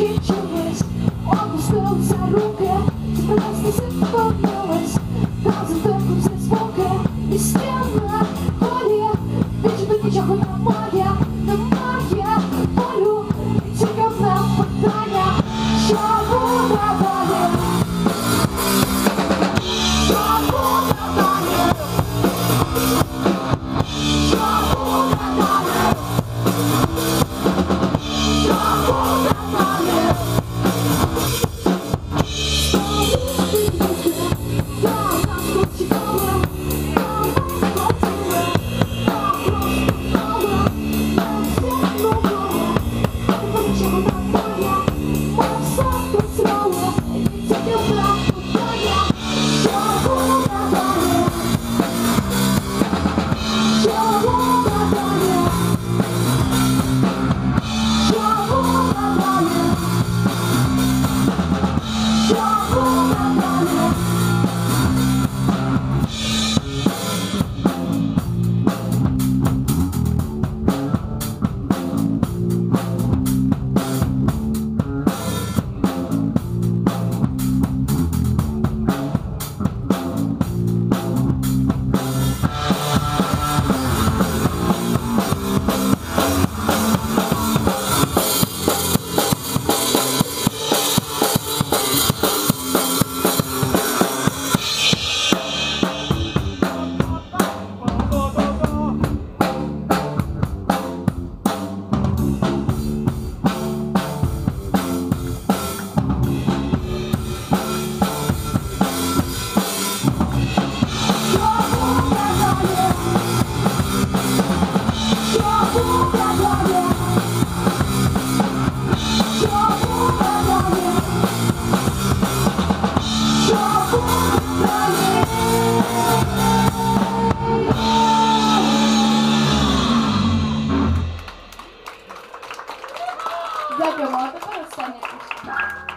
You 有吗？他不是说呢？